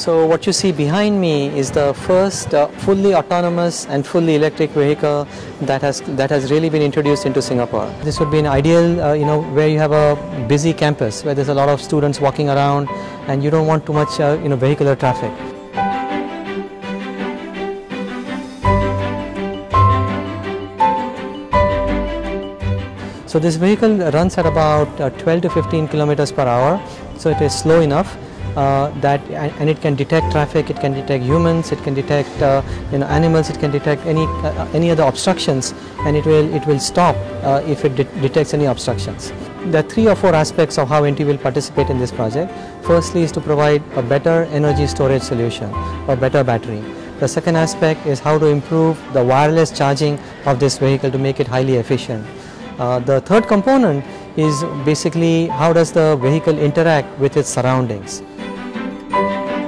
So what you see behind me is the first uh, fully autonomous and fully electric vehicle that has that has really been introduced into Singapore. This would be an ideal, uh, you know, where you have a busy campus where there's a lot of students walking around, and you don't want too much, uh, you know, vehicular traffic. So this vehicle runs at about uh, 12 to 15 kilometers per hour, so it is slow enough uh, that and, it can detect traffic, it can detect humans, it can detect uh, you know animals, it can detect any uh, any other obstructions, and it will it will stop uh, if it de detects any obstructions. There are three or four aspects of how NTU will participate in this project. Firstly is to provide a better energy storage solution, a better battery. The second aspect is how to improve the wireless charging of this vehicle to make it highly efficient. Uh, the third component is basically how does the vehicle interact with its surroundings. Thank you.